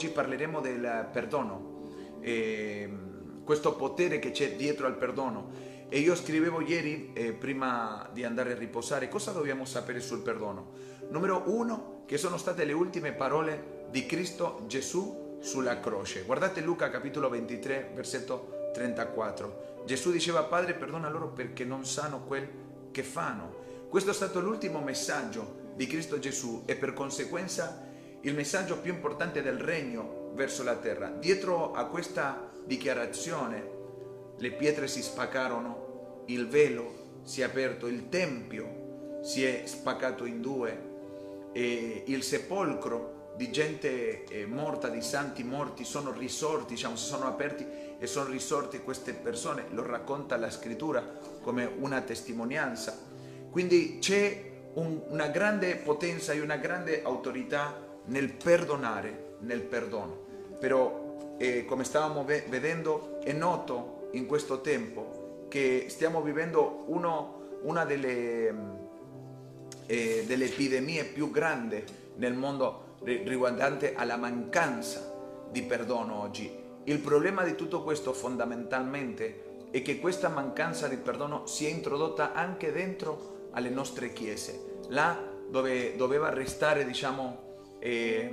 oggi parleremo del perdono, eh, questo potere che c'è dietro al perdono. E io scrivevo ieri, eh, prima di andare a riposare, cosa dobbiamo sapere sul perdono. Numero uno, che sono state le ultime parole di Cristo Gesù sulla croce. Guardate Luca capitolo 23, versetto 34. Gesù diceva, Padre, perdona loro perché non sanno quel che fanno. Questo è stato l'ultimo messaggio di Cristo Gesù e per conseguenza il messaggio più importante del regno verso la terra. Dietro a questa dichiarazione le pietre si spaccarono, il velo si è aperto, il tempio si è spaccato in due e il sepolcro di gente eh, morta, di santi morti, sono risorti, diciamo, si sono aperti e sono risorti queste persone, lo racconta la scrittura come una testimonianza. Quindi c'è un, una grande potenza e una grande autorità nel perdonare, nel perdono. Però, eh, come stavamo ve- vedendo, è noto in questo tempo che stiamo vivendo uno, una delle, eh, delle epidemie più grandi nel mondo riguardante alla mancanza di perdono oggi. Il problema di tutto questo fondamentalmente è che questa mancanza di perdono si è introdotta anche dentro alle nostre chiese, là dove doveva restare diciamo, eh,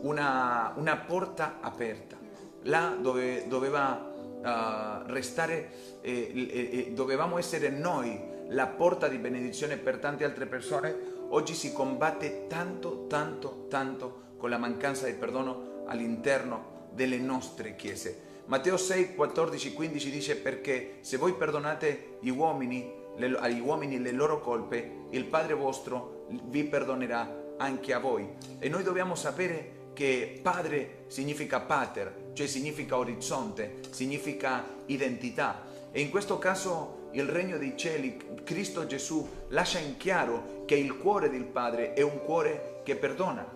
una, una porta aperta, là dove doveva uh, restare, eh, dovevamo essere noi la porta di benedizione per tante altre persone, oggi si combatte tanto, tanto, tanto con la mancanza di perdono all'interno delle nostre chiese. Matteo 6, 14, 15 dice perché se voi perdonate gli uomini, le, agli uomini le loro colpe, il Padre vostro vi perdonerà anche a voi. E noi dobbiamo sapere che padre significa pater, cioè significa orizzonte, significa identità. E in questo caso il regno dei cieli, Cristo Gesù, lascia in chiaro che il cuore del Padre è un cuore che perdona.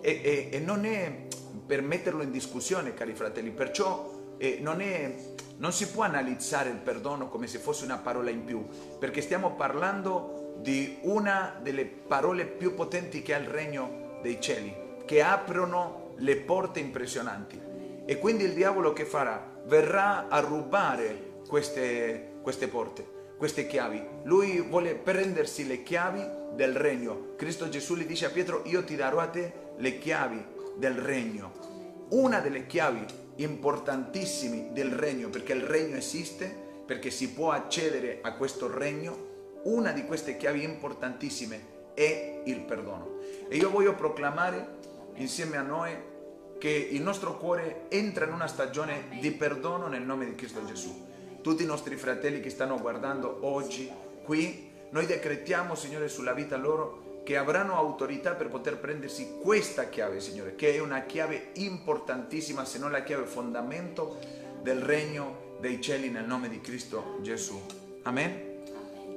E, e, e non è per metterlo in discussione, cari fratelli, perciò eh, non, è, non si può analizzare il perdono come se fosse una parola in più, perché stiamo parlando di una delle parole più potenti che ha il regno dei cieli che aprono le porte impressionanti. E quindi il diavolo che farà? Verrà a rubare queste, queste porte, queste chiavi. Lui vuole prendersi le chiavi del regno. Cristo Gesù gli dice a Pietro, io ti darò a te le chiavi del regno. Una delle chiavi importantissime del regno, perché il regno esiste, perché si può accedere a questo regno, una di queste chiavi importantissime è il perdono. E io voglio proclamare insieme a noi che il nostro cuore entra in una stagione di perdono nel nome di Cristo Gesù. Tutti i nostri fratelli che stanno guardando oggi qui, noi decretiamo, Signore, sulla vita loro che avranno autorità per poter prendersi questa chiave, Signore, che è una chiave importantissima, se non la chiave fondamento del regno dei cieli nel nome di Cristo Gesù. Amen.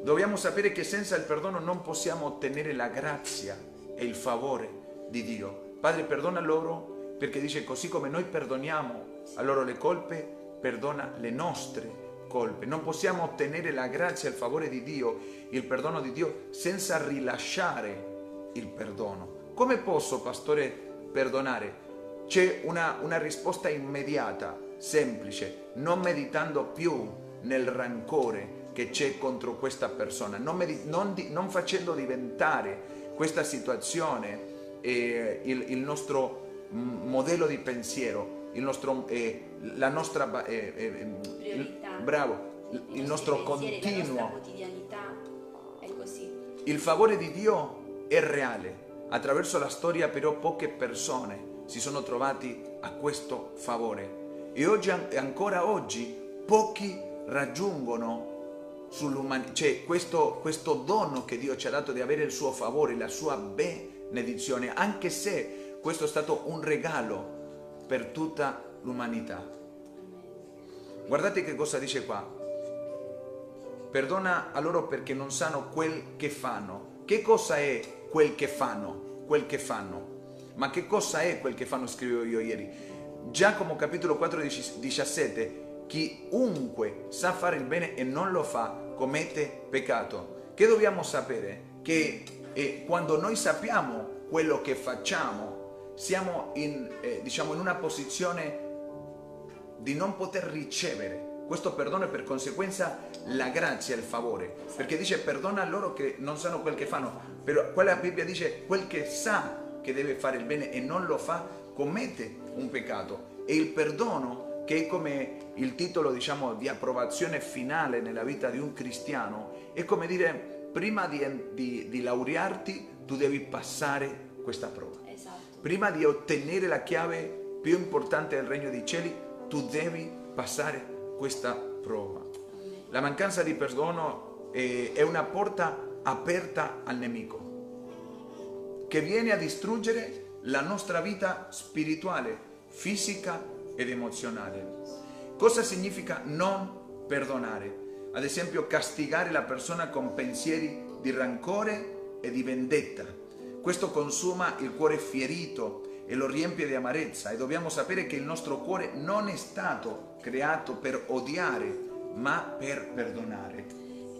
Dobbiamo sapere che senza il perdono non possiamo ottenere la grazia e il favore di Dio. Padre, perdona loro perché dice così come noi perdoniamo a loro le colpe, perdona le nostre colpe. Non possiamo ottenere la grazia il favore di Dio, il perdono di Dio, senza rilasciare il perdono. Come posso, pastore, perdonare? C'è una, una risposta immediata, semplice, non meditando più nel rancore che c'è contro questa persona, non, medit- non, di- non facendo diventare questa situazione eh, il, il, nostro modello di pensiero, il nostro, eh, la nostra eh, eh, eh il, bravo, il, nostro continuo. Il favore di Dio è reale. Attraverso la storia però poche persone si sono trovati a questo favore e oggi, ancora oggi pochi raggiungono sull'umanità, cioè questo, questo dono che Dio ci ha dato di avere il suo favore, la sua benedizione anche se questo è stato un regalo per tutta l'umanità. Guardate che cosa dice qua. Perdona a loro perché non sanno quel che fanno. Che cosa è quel che fanno? Quel che fanno. Ma che cosa è quel che fanno? Scrivevo io ieri. Giacomo capitolo 4, 17. Chiunque sa fare il bene e non lo fa, commette peccato. Che dobbiamo sapere? Che e quando noi sappiamo quello che facciamo, siamo in, eh, diciamo, in una posizione di non poter ricevere questo perdono e per conseguenza la grazia il favore. Perché dice perdona loro che non sanno quel che fanno, però quella Bibbia dice quel che sa che deve fare il bene e non lo fa, commette un peccato. E il perdono, che è come il titolo diciamo di approvazione finale nella vita di un cristiano, è come dire prima di, di, di laurearti tu devi passare questa prova. Esatto. Prima di ottenere la chiave più importante del regno dei cieli, tu devi passare questa prova. La mancanza di perdono è, è una porta aperta al nemico che viene a distruggere la nostra vita spirituale, fisica ed emozionale. Cosa significa non perdonare? Ad esempio castigare la persona con pensieri di rancore e di vendetta. Questo consuma il cuore fierito e lo riempie di amarezza e dobbiamo sapere che il nostro cuore non è stato creato per odiare, ma per perdonare.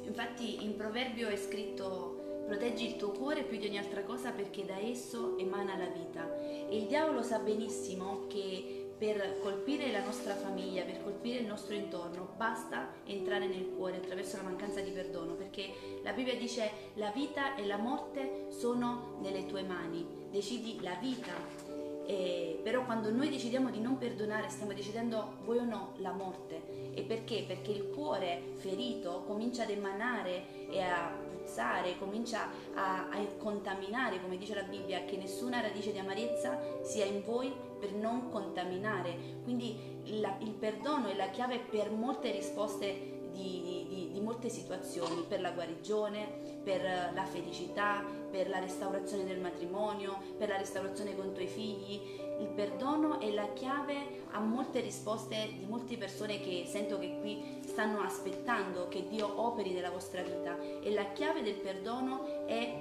Infatti in Proverbio è scritto proteggi il tuo cuore più di ogni altra cosa perché da esso emana la vita. E il diavolo sa benissimo che per colpire la nostra famiglia, per colpire il nostro intorno, basta entrare nel cuore attraverso la mancanza di perdono, perché la Bibbia dice la vita e la morte sono nelle tue mani, decidi la vita eh, però quando noi decidiamo di non perdonare stiamo decidendo vuoi o no la morte. E perché? Perché il cuore ferito comincia ad emanare e a puzzare, comincia a, a contaminare, come dice la Bibbia, che nessuna radice di amarezza sia in voi per non contaminare. Quindi la, il perdono è la chiave per molte risposte di, di, di, molte situazioni, per la guarigione, per la felicità, per la restaurazione del matrimonio, per la restaurazione con i tuoi figli. Il perdono è la chiave a molte risposte di molte persone che sento che qui stanno aspettando che Dio operi nella vostra vita e la chiave del perdono è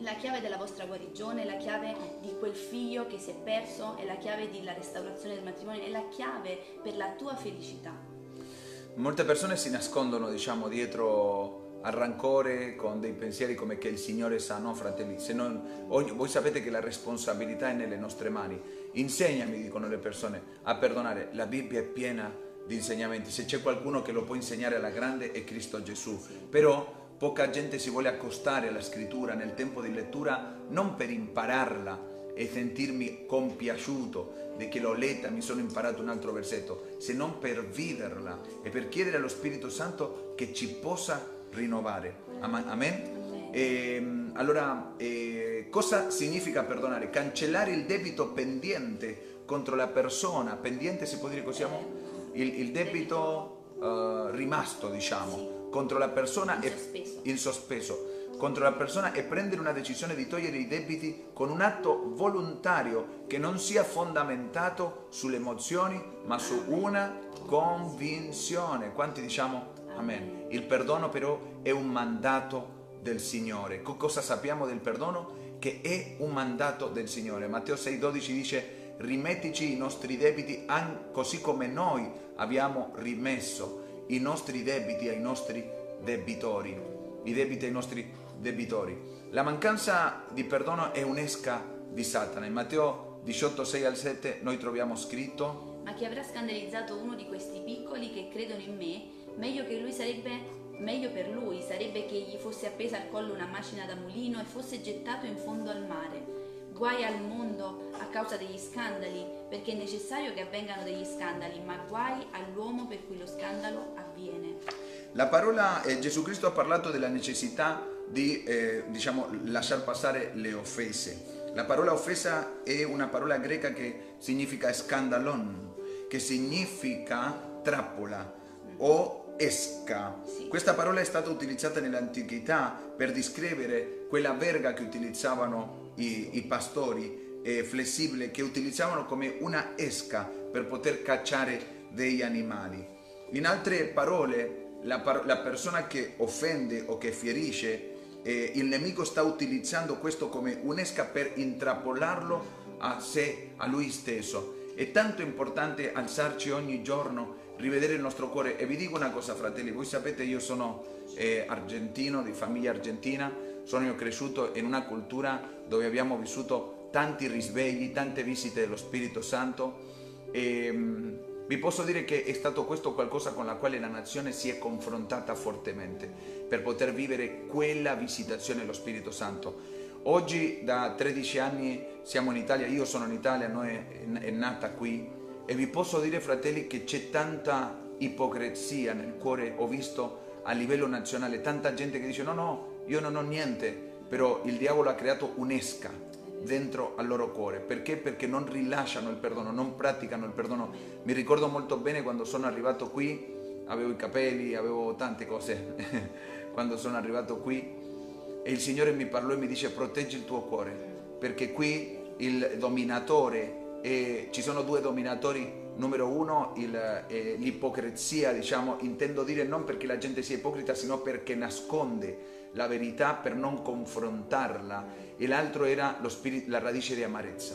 la chiave della vostra guarigione, la chiave di quel figlio che si è perso, è la chiave della restaurazione del matrimonio, è la chiave per la tua felicità. Molte persone si nascondono, diciamo, dietro al rancore con dei pensieri come che il Signore sa, no fratelli, se non, ogni, voi sapete che la responsabilità è nelle nostre mani. Insegnami, dicono le persone, a perdonare. La Bibbia è piena di insegnamenti. Se c'è qualcuno che lo può insegnare alla grande è Cristo Gesù. Però poca gente si vuole accostare alla scrittura nel tempo di lettura non per impararla, e sentirmi compiaciuto di che l'ho letta, mi sono imparato un altro versetto, se non per viverla e per chiedere allo Spirito Santo che ci possa rinnovare. Amen? E, ehm, allora, eh, cosa significa perdonare? Cancellare il debito pendiente contro la persona, pendiente si può dire così, il, il debito uh, rimasto, diciamo, contro la persona in sospeso. in sospeso contro la persona e prendere una decisione di togliere i debiti con un atto volontario che non sia fondamentato sulle emozioni ma su una convinzione. Quanti diciamo amen? Il perdono però è un mandato del Signore. Cosa sappiamo del perdono? Che è un mandato del Signore. Matteo 6,12 dice rimettici i nostri debiti così come noi abbiamo rimesso i nostri debiti ai nostri debitori, i debiti ai nostri debitori. La mancanza di perdono è un'esca di Satana. In Matteo 18, 6 al 7 noi troviamo scritto Ma chi avrà scandalizzato uno di questi piccoli che credono in me, meglio sarebbe meglio per lui sarebbe che gli fosse appesa al collo una macina da mulino e fosse gettato in fondo al mare. Guai al mondo a causa degli scandali, perché è necessario che avvengano degli scandali, ma guai all'uomo per cui lo scandalo avviene. La parola eh, Gesù Cristo ha parlato della necessità di eh, diciamo, lasciar passare le offese. La parola offesa è una parola greca che significa scandalon, che significa trappola o esca. Questa parola è stata utilizzata nell'antichità per descrivere quella verga che utilizzavano i, i pastori, eh, flessibile, che utilizzavano come una esca per poter cacciare degli animali. In altre parole, la, la persona che offende o che ferisce eh, il nemico sta utilizzando questo come un'esca per intrappolarlo a sé, a lui stesso. È tanto importante alzarci ogni giorno, rivedere il nostro cuore. E vi dico una cosa, fratelli, voi sapete io sono eh, argentino, di famiglia argentina, sono io cresciuto in una cultura dove abbiamo vissuto tanti risvegli, tante visite dello Spirito Santo e mm, vi posso dire che è stato questo qualcosa con la quale la nazione si è confrontata fortemente per poter vivere quella visitazione dello Spirito Santo. Oggi da 13 anni siamo in Italia, io sono in Italia, noi è nata qui e vi posso dire fratelli che c'è tanta ipocrisia nel cuore, ho visto a livello nazionale tanta gente che dice no no, io non ho niente, però il diavolo ha creato un'esca dentro al loro cuore. Perché? Perché non rilasciano il perdono, non praticano il perdono. Mi ricordo molto bene quando sono arrivato qui, avevo i capelli, avevo tante cose quando sono arrivato qui e il Signore mi parlò e mi dice proteggi il tuo cuore, perché qui il dominatore, e ci sono due dominatori numero uno il, eh, l'ipocrisia, diciamo, intendo dire non perché la gente sia ipocrita, sino perché nasconde la verità per non confrontarla e l'altro era spirito, la radice di amarezza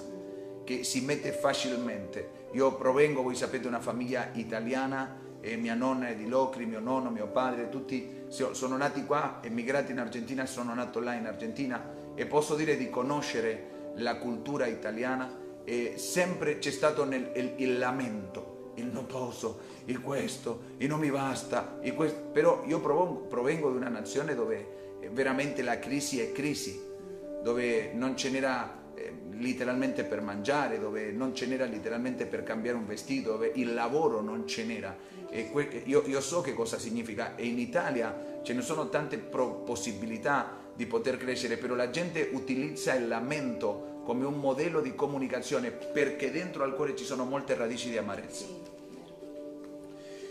che si mette facilmente. Io provengo, voi sapete, da una famiglia italiana, mia nonna è di Locri, mio nonno, mio padre, tutti sono nati qua, emigrati in Argentina, sono nato là in Argentina e posso dire di conoscere la cultura italiana e sempre c'è stato nel, il, il lamento, il non posso, il questo, il non mi basta, il questo. però io provengo, provengo da una nazione dove veramente la crisi è crisi, dove non ce n'era eh, letteralmente per mangiare, dove non ce n'era letteralmente per cambiare un vestito, dove il lavoro non ce n'era. Io, io, so che cosa significa e in Italia ce ne sono tante possibilità di poter crescere, però la gente utilizza il lamento come un modello di comunicazione perché dentro al cuore ci sono molte radici di amarezza.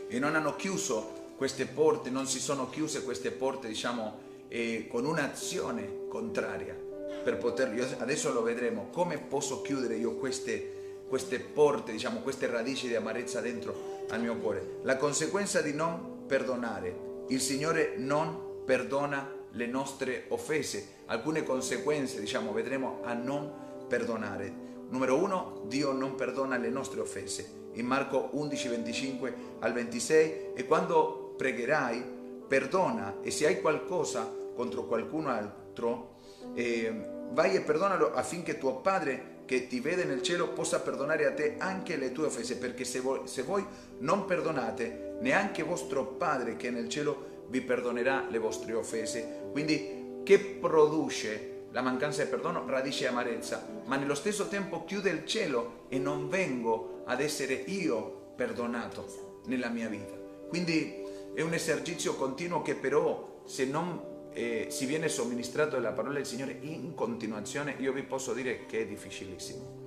E non hanno chiuso queste porte, non si sono chiuse queste porte, diciamo, e con un'azione contraria per poterlo, adesso lo vedremo, come posso chiudere io queste, queste porte, diciamo queste radici di amarezza dentro al mio cuore. La conseguenza di non perdonare, il Signore non perdona le nostre offese, alcune conseguenze, diciamo, vedremo a non perdonare. Numero uno, Dio non perdona le nostre offese. In Marco 11, 25 al 26, e quando pregherai, perdona, e se hai qualcosa contro qualcun altro, eh, vai e perdonalo affinché tuo Padre che ti vede nel cielo possa perdonare a te anche le tue offese, perché se voi, se voi non perdonate, neanche vostro Padre che è nel cielo vi perdonerà le vostre offese. Quindi che produce la mancanza di perdono? Radice amarezza, ma nello stesso tempo chiude il cielo e non vengo ad essere io perdonato nella mia vita. Quindi è un esercizio continuo che però se non eh, si viene somministrato della parola del Signore in continuazione, io vi posso dire che è difficilissimo.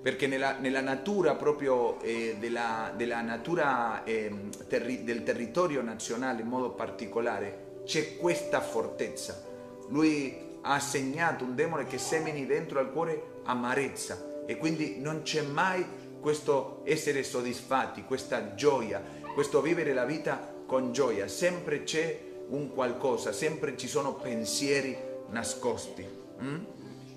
Perché nella, nella natura proprio eh, della, della, natura eh, terri, del territorio nazionale in modo particolare c'è questa fortezza. Lui ha assegnato un demone che semini dentro al cuore amarezza e quindi non c'è mai questo essere soddisfatti, questa gioia, questo vivere la vita con gioia, sempre c'è un qualcosa, sempre ci sono pensieri nascosti. Mm?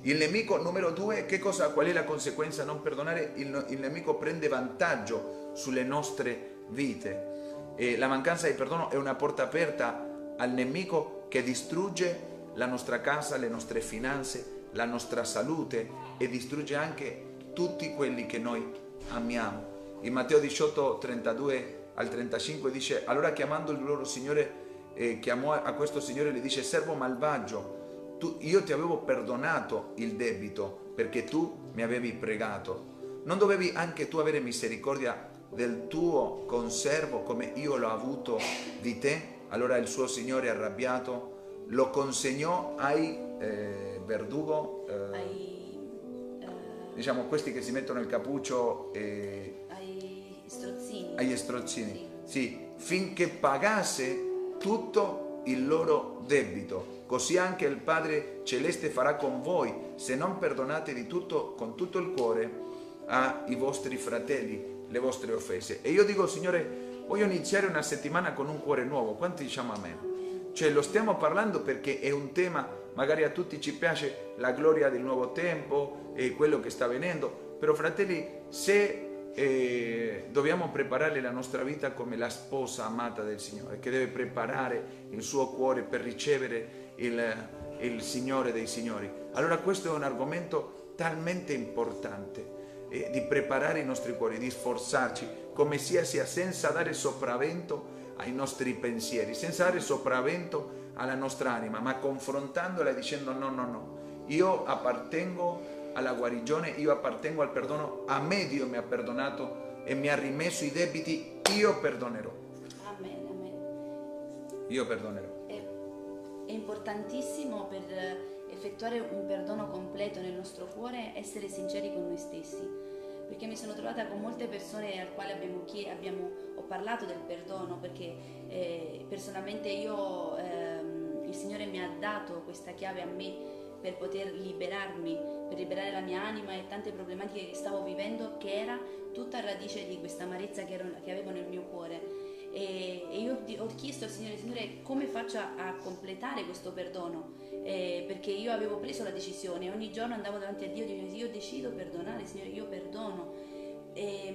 Il nemico numero due, che cosa, qual è la conseguenza? Non perdonare, il, il nemico prende vantaggio sulle nostre vite. E la mancanza di perdono è una porta aperta al nemico che distrugge la nostra casa, le nostre finanze, la nostra salute e distrugge anche tutti quelli che noi amiamo. In Matteo 18, 32 al 35 dice, allora chiamando il loro Signore eh, chiamò a questo signore e gli dice, servo malvagio, tu, io ti avevo perdonato il debito perché tu mi avevi pregato. Non dovevi anche tu avere misericordia del tuo conservo come io l'ho avuto di te? Allora il suo signore arrabbiato lo consegnò ai eh, verdugo, eh, ai, uh, diciamo questi che si mettono il cappuccio, eh, ai strozzini, agli strozzini, sì. sì, finché pagasse tutto il loro debito. Così anche il Padre Celeste farà con voi se non perdonate di tutto, con tutto il cuore ai vostri fratelli le vostre offese. E io dico, Signore, voglio iniziare una settimana con un cuore nuovo. Quanti diciamo amen? Cioè lo stiamo parlando perché è un tema, magari a tutti ci piace la gloria del nuovo tempo e quello che sta avvenendo, però fratelli, se e dobbiamo preparare la nostra vita come la sposa amata del Signore, che deve preparare il suo cuore per ricevere il, il Signore dei Signori. Allora questo è un argomento talmente importante eh, di preparare i nostri cuori, di sforzarci come sia sia senza dare sopravvento ai nostri pensieri, senza dare sopravvento alla nostra anima, ma confrontandola e dicendo no, no, no, io appartengo alla guarigione, io appartengo al perdono, a me Dio mi ha perdonato e mi ha rimesso i debiti, io perdonerò. Amen, amen. Io perdonerò. È, è importantissimo per effettuare un perdono completo nel nostro cuore essere sinceri con noi stessi perché mi sono trovata con molte persone al quale abbiamo, abbiamo ho parlato del perdono perché eh, personalmente io ehm, il Signore mi ha dato questa chiave a me per poter liberarmi, per liberare la mia anima e tante problematiche che stavo vivendo che era tutta a radice di questa amarezza che, ero, che avevo nel mio cuore. E, e, io ho chiesto al Signore, Signore, come faccio a, completare questo perdono? Eh, perché io avevo preso la decisione, ogni giorno andavo davanti a Dio e dicevo, io decido perdonare, Signore, io perdono. È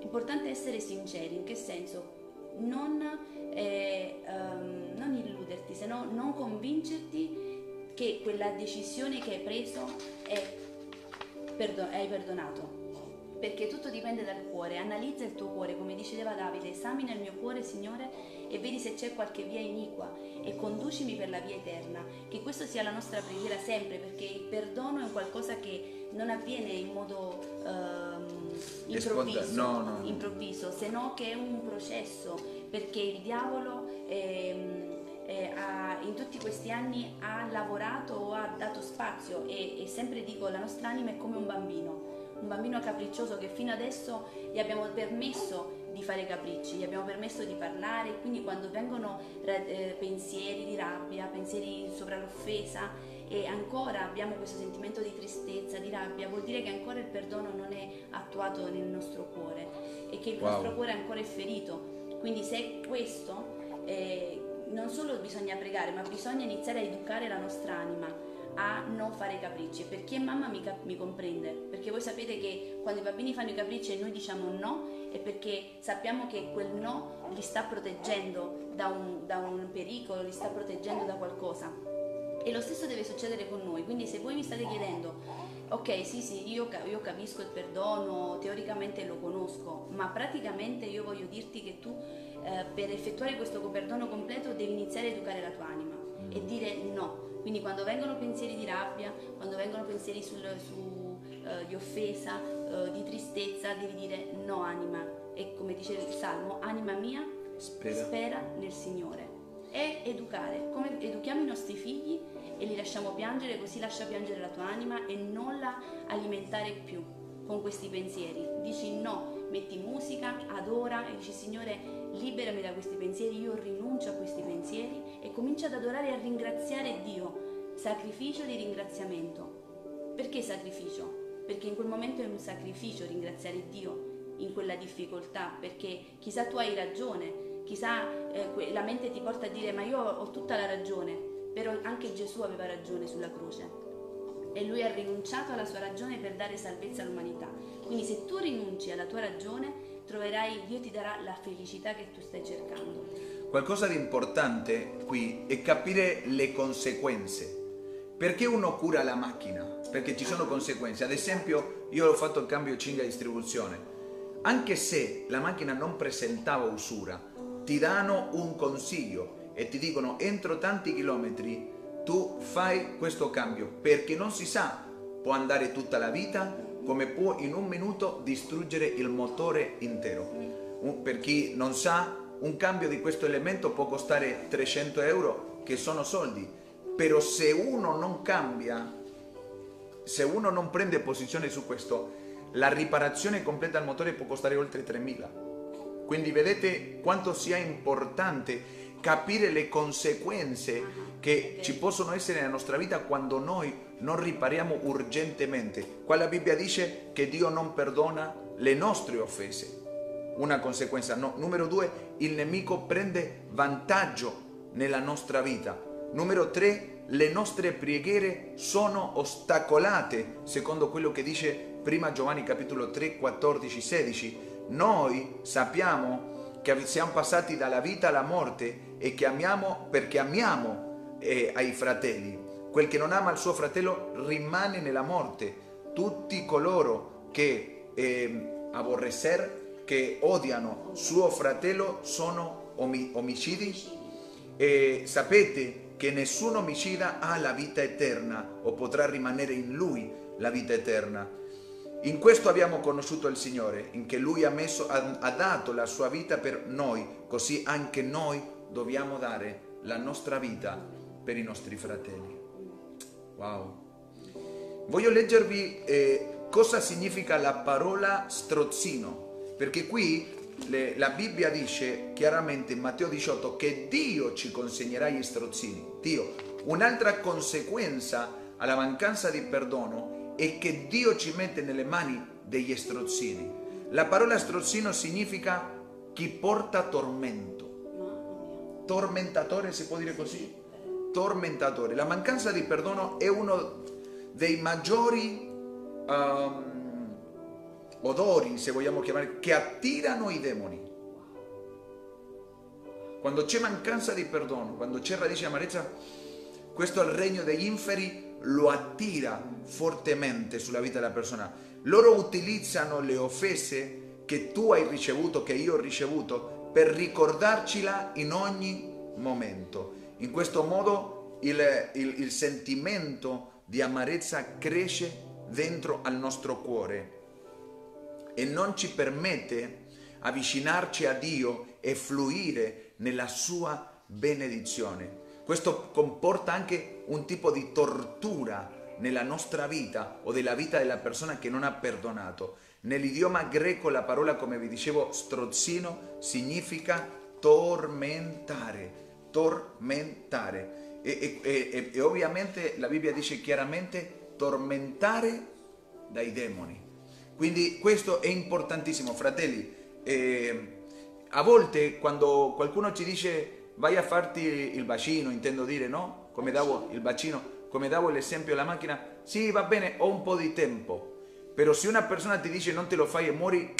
importante essere sinceri, in che senso? Non, eh, um, non illuderti, se no non convincerti che quella decisione che hai preso è perdo- hai perdonato. Perché tutto dipende dal cuore, analizza il tuo cuore, come diceva Davide, esamina il mio cuore, Signore, e vedi se c'è qualche via iniqua e conducimi per la via eterna. Che questo sia la nostra preghiera sempre, perché il perdono è un qualcosa che non avviene in modo ehm, improvviso, no, no. improvviso, se no che è un processo, perché il diavolo... Ehm, eh, in tutti questi anni ha lavorato o ha dato spazio e, e sempre dico la nostra anima è come un bambino, un bambino capriccioso che fino adesso gli abbiamo permesso di fare capricci, gli abbiamo permesso di parlare, quindi quando vengono eh, pensieri di rabbia, pensieri sopra l'offesa e ancora abbiamo questo sentimento di tristezza, di rabbia, vuol dire che ancora il perdono non è attuato nel nostro cuore e che il wow. nostro cuore ancora è ferito. Quindi se è questo, eh, non solo bisogna pregare, ma bisogna iniziare a educare la nostra anima a non fare capricci. Per chi è mamma mi, cap- mi, comprende, perché voi sapete che quando i bambini fanno i capricci e noi diciamo no, è perché sappiamo che quel no li sta proteggendo da un, da un pericolo, li sta proteggendo da qualcosa. E lo stesso deve succedere con noi, quindi se voi mi state chiedendo, ok sì sì, io, io capisco il perdono, teoricamente lo conosco, ma praticamente io voglio dirti che tu eh, per effettuare questo perdono completo devi iniziare a educare la tua anima e mm. dire no. Quindi quando vengono pensieri di rabbia, quando vengono pensieri sul, su, uh, di offesa, uh, di tristezza, devi dire no anima. E come dice il Salmo, anima mia spera, spera nel Signore. E educare, come educhiamo i nostri figli e li lasciamo piangere, così lascia piangere la tua anima e non la alimentare più con questi pensieri. Dici no, metti musica, adora e dici Signore liberami da questi pensieri, io rinuncio a questi pensieri e comincio ad adorare e a ringraziare Dio. Sacrificio di ringraziamento. Perché sacrificio? Perché in quel momento è un sacrificio ringraziare Dio in quella difficoltà, perché chissà tu hai ragione, chissà eh, la mente ti porta a dire ma io ho tutta la ragione, però anche Gesù aveva ragione sulla croce e lui ha rinunciato alla sua ragione per dare salvezza all'umanità. Quindi se tu rinunci alla tua ragione, troverai, Dio ti darà la felicità che tu stai cercando. Qualcosa di importante qui è capire le conseguenze. Perché uno cura la macchina? Perché ci sono conseguenze. Ad esempio, io ho fatto il cambio cinga distribuzione. Anche se la macchina non presentava usura, ti danno un consiglio e ti dicono entro tanti chilometri tu fai questo cambio perché non si sa, può andare tutta la vita, come può in un minuto distruggere il motore intero. Per chi non sa, un cambio di questo elemento può costare 300 euro, che sono soldi, però se uno non cambia, se uno non prende posizione su questo, la riparazione completa del motore può costare oltre 3.000. Quindi vedete quanto sia importante capire le conseguenze che ci possono essere nella nostra vita quando noi non ripariamo urgentemente. Qua la Bibbia dice che Dio non perdona le nostre offese. Una conseguenza. No. Numero due, il nemico prende vantaggio nella nostra vita. Numero tre, le nostre preghiere sono ostacolate, secondo quello che dice prima Giovanni capitolo 3, 14, 16. Noi sappiamo che siamo passati dalla vita alla morte e che amiamo perché amiamo eh, ai fratelli. Quel che non ama il suo fratello rimane nella morte. tutti coloro che eh, aborrecer, che odiano suo fratello sono omi- omicidi e sapete che nessun omicida ha la vita eterna o potrà rimanere in lui la vita eterna. In questo abbiamo conosciuto il Signore, in che Lui ha, messo, ha, dato la sua vita per noi, così anche noi dobbiamo dare la nostra vita per i nostri fratelli. Wow. Voglio leggervi eh, cosa significa la parola strozzino, perché qui le, la Bibbia dice chiaramente in Matteo 18 che Dio ci consegnerà gli strozzini. Dio. Un'altra conseguenza alla mancanza di perdono è che Dio ci mette nelle mani degli strozzini. La parola strozzino significa chi porta tormento. Tormentatore si può dire così? Tormentatore. La mancanza di perdono è uno dei maggiori um, odori, se vogliamo chiamare, che attirano i demoni. Quando c'è mancanza di perdono, quando c'è radice amarezza, questo è il regno degli inferi lo attira fortemente sulla vita della persona. Loro utilizzano le offese che tu hai ricevuto, che io ho ricevuto, per ricordarcela in ogni momento. In questo modo il, il, il sentimento di amarezza cresce dentro al nostro cuore e non ci permette avvicinarci a Dio e fluire nella sua benedizione. Questo comporta anche un tipo di tortura nella nostra vita o della vita della persona che non ha perdonato. Nell'idioma greco la parola, come vi dicevo, strozzino significa tormentare, tormentare. E, e, e, e ovviamente la Bibbia dice chiaramente tormentare dai demoni. Quindi questo è importantissimo, fratelli. Eh, a volte quando qualcuno ci dice vai a farti il bacino, intendo dire, no? Come davo il bacino, come davo l'esempio alla macchina, sì, va bene, ho un po' di tempo. Però se una persona ti dice non te lo fai e muori,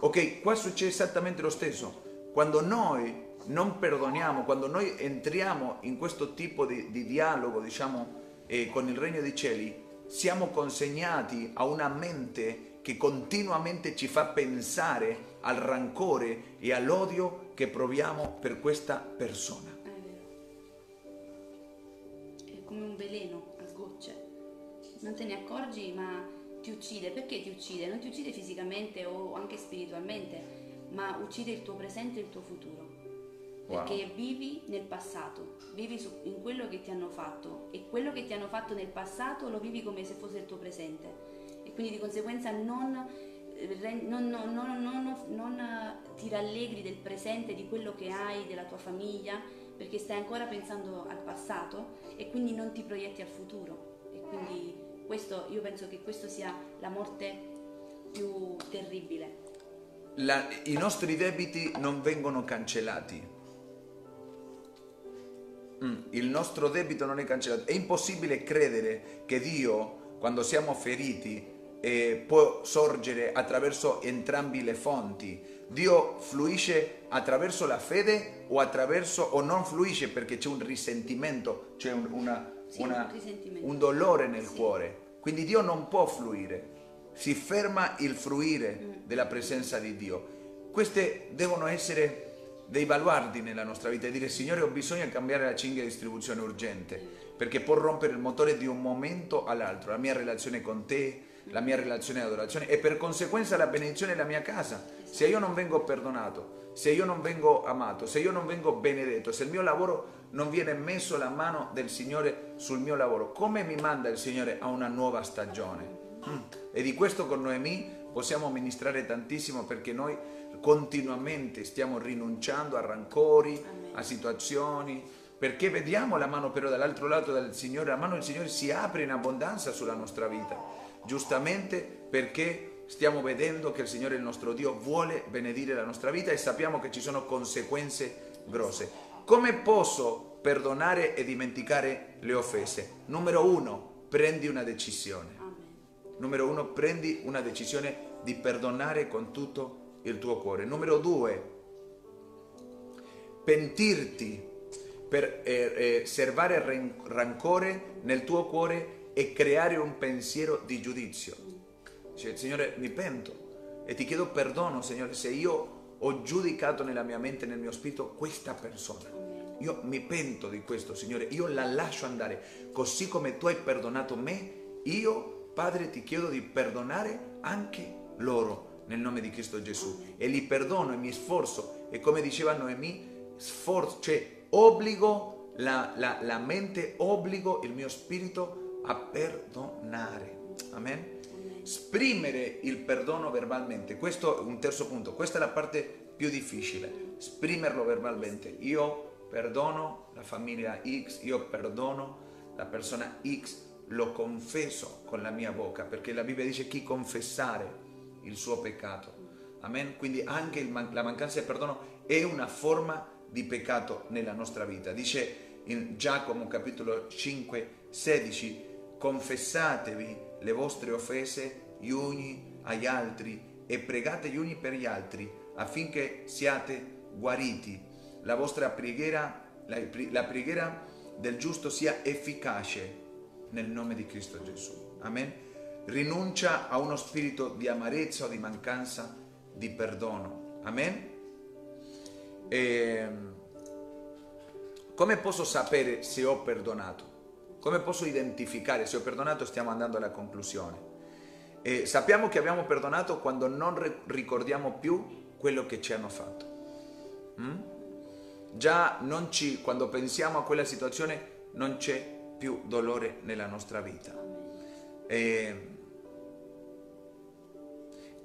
ok, qua succede esattamente lo stesso. Quando noi non perdoniamo, quando noi entriamo in questo tipo di, di dialogo, diciamo, eh, con il regno dei cieli, siamo consegnati a una mente che continuamente ci fa pensare al rancore e all'odio che proviamo per questa persona. Come un veleno a sgocce. Non te ne accorgi, ma ti uccide. Perché ti uccide? Non ti uccide fisicamente o anche spiritualmente, ma uccide il tuo presente e il tuo futuro. Perché wow. vivi nel passato, vivi su, in quello che ti hanno fatto e quello che ti hanno fatto nel passato lo vivi come se fosse il tuo presente e quindi di conseguenza non, non, non, non ti rallegri del presente, di quello che hai, della tua famiglia, perché stai ancora pensando al passato e quindi non ti proietti al futuro. E quindi questo, io penso che questo sia la morte più terribile. La, I nostri debiti non vengono cancellati. Mm, il nostro debito non è cancellato. È impossibile credere che Dio, quando siamo feriti, eh, può sorgere attraverso entrambi le fonti. Dio fluisce attraverso la fede o, attraverso, o non fluisce perché c'è un risentimento, c'è un, una, sì, una, un, un, dolore nel sì. cuore. Quindi Dio non può fluire, si ferma il fluire mm. della presenza di Dio. Queste devono essere dei baluardi nella nostra vita e dire Signore ho bisogno di cambiare la cinghia di distribuzione urgente perché può rompere il motore di un momento all'altro, la mia relazione con te, la mia relazione di adorazione e per conseguenza la benedizione della mia casa. Se io non vengo perdonato, se io non vengo amato, se io non vengo benedetto, se il mio lavoro non viene messo la mano del Signore sul mio lavoro, come mi manda il Signore a una nuova stagione? Mm. E di questo con Noemi possiamo ministrare tantissimo perché noi continuamente stiamo rinunciando a rancori, a situazioni, perché vediamo la mano però dall'altro lato del Signore, la mano del Signore si apre in abbondanza sulla nostra vita giustamente perché stiamo vedendo che il Signore il nostro Dio vuole benedire la nostra vita e sappiamo che ci sono conseguenze grosse. Come posso perdonare e dimenticare le offese? Numero uno, prendi una decisione. Numero uno, prendi una decisione di perdonare con tutto il tuo cuore. Numero due, pentirti per eh, eh, servare rancore nel tuo cuore e creare un pensiero di giudizio. Dice, Signore, mi pento e ti chiedo perdono, Signore, se io ho giudicato nella mia mente, nel mio spirito, questa persona. Io mi pento di questo, Signore, io la lascio andare, così come tu hai perdonato me, io, Padre, ti chiedo di perdonare anche loro nel nome di Cristo Gesù. E li perdono e mi sforzo, e come diceva Noemi, sforzo, cioè obbligo la, la, la mente, obbligo il mio spirito a perdonare. Amen esprimere il perdono verbalmente. Questo è un terzo punto, questa è la parte più difficile, esprimerlo verbalmente. Io perdono la famiglia X, io perdono la persona X, lo confesso con la mia bocca, perché la Bibbia dice chi confessare il suo peccato. Amen? Quindi anche man- la mancanza di perdono è una forma di peccato nella nostra vita. Dice in Giacomo capitolo 5, 16, confessatevi le vostre offese gli uni agli altri e pregate gli uni per gli altri affinché siate guariti. La vostra preghiera, la, la preghiera del giusto sia efficace nel nome di Cristo Gesù. Amen. Rinuncia a uno spirito di amarezza o di mancanza di perdono. Amen. E, ehm, come posso sapere se ho perdonato? Come posso identificare se ho perdonato? Stiamo andando alla conclusione. E sappiamo che abbiamo perdonato quando non ricordiamo più quello che ci hanno fatto. Mm? Già ci, quando pensiamo a quella situazione non c'è più dolore nella nostra vita. E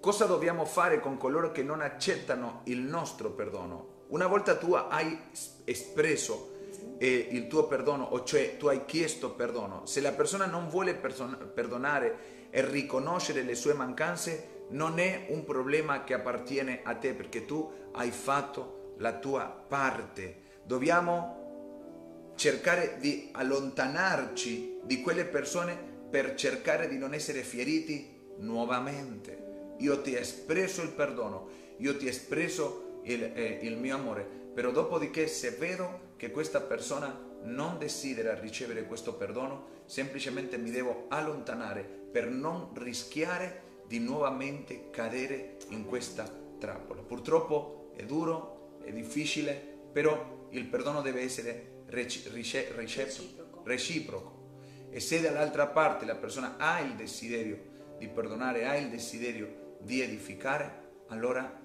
cosa dobbiamo fare con coloro che non accettano il nostro perdono? Una volta tu hai espresso eh, il tuo perdono, o cioè tu hai chiesto perdono, se la persona non vuole perdonare e riconoscere le sue mancanze, non è un problema che appartiene a te perché tu hai fatto la tua parte. Dobbiamo cercare di allontanarci di quelle persone per cercare di non essere feriti nuovamente. Io ti ho espresso il perdono, io ti ho espresso il, eh, il mio amore, però dopodiché se vedo che questa persona non desidera ricevere questo perdono, semplicemente mi devo allontanare per non rischiare di nuovamente cadere in questa trappola. Purtroppo è duro, è difficile, però il perdono deve essere reciproco. reciproco. E se dall'altra parte la persona ha il desiderio di perdonare, ha il desiderio di edificare, allora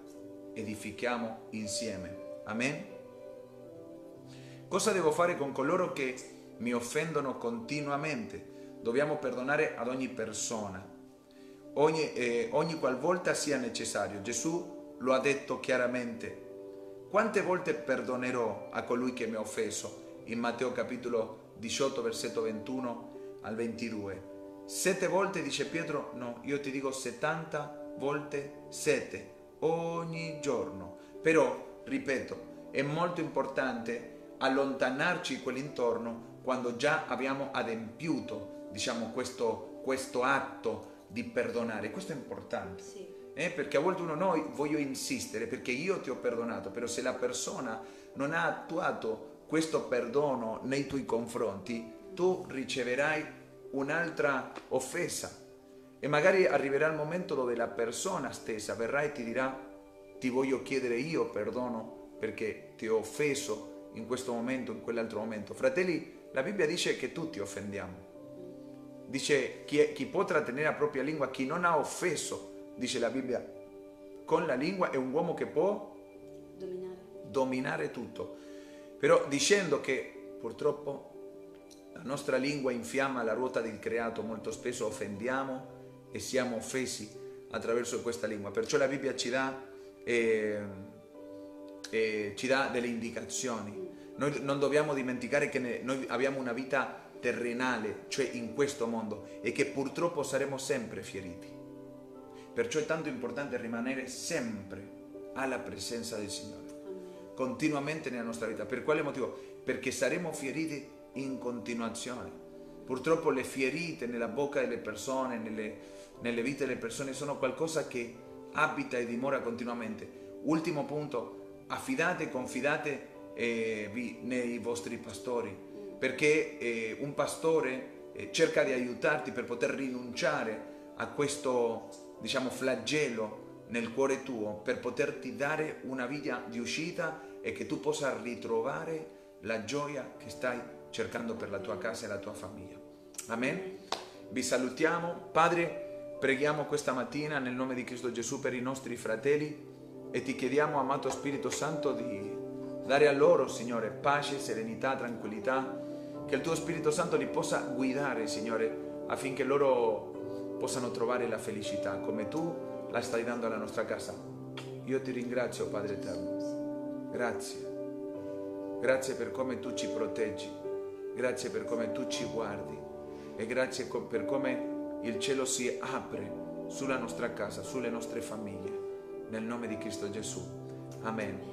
edifichiamo insieme. Amen. Cosa devo fare con coloro che mi offendono continuamente? Dobbiamo perdonare ad ogni persona, ogni, eh, ogni qualvolta sia necessario. Gesù lo ha detto chiaramente. Quante volte perdonerò a colui che mi ha offeso? In Matteo capitolo 18, versetto 21 al 22. Sette volte dice Pietro, no, io ti dico 70 volte sette, ogni giorno. Però, ripeto, è molto importante allontanarci quell'intorno quando già abbiamo adempiuto, diciamo, questo, questo atto di perdonare. Questo è importante. Sì. Eh, perché a volte uno no, voglio insistere perché io ti ho perdonato, però se la persona non ha attuato questo perdono nei tuoi confronti, tu riceverai un'altra offesa e magari arriverà il momento dove la persona stessa verrà e ti dirà ti voglio chiedere io perdono perché ti ho offeso in questo momento, in quell'altro momento. Fratelli, la Bibbia dice che tutti offendiamo. Dice chi, è, chi può trattenere la propria lingua, chi non ha offeso, dice la Bibbia, con la lingua è un uomo che può dominare, dominare tutto. Però dicendo che purtroppo la nostra lingua infiamma la ruota del creato, molto spesso offendiamo e siamo offesi attraverso questa lingua. Perciò la Bibbia ci dà... Eh, eh, ci dà delle indicazioni. Noi non dobbiamo dimenticare che noi abbiamo una vita terrenale, cioè in questo mondo, e che purtroppo saremo sempre feriti. Perciò è tanto importante rimanere sempre alla presenza del Signore, continuamente nella nostra vita. Per quale motivo? Perché saremo feriti in continuazione. Purtroppo le ferite nella bocca delle persone, nelle, nelle vite delle persone, sono qualcosa che abita e dimora continuamente. Ultimo punto, affidate confidate eh, nei vostri pastori, perché eh, un pastore eh, cerca di aiutarti per poter rinunciare a questo, diciamo, flagello nel cuore tuo, per poterti dare una via di uscita e che tu possa ritrovare la gioia che stai cercando per la tua casa e la tua famiglia. Amen. Vi salutiamo. Padre, preghiamo questa mattina nel nome di Cristo Gesù per i nostri fratelli e ti chiediamo, amato Spirito Santo, di dare a loro, Signore, pace, serenità, tranquillità, che il tuo Spirito Santo li possa guidare, Signore, affinché loro possano trovare la felicità come tu la stai dando alla nostra casa. Io ti ringrazio, Padre Eterno. Grazie. Grazie per come tu ci proteggi. Grazie per come tu ci guardi. E grazie per come il cielo si apre sulla nostra casa, sulle nostre famiglie. Nel nome di Cristo Gesù. Amen.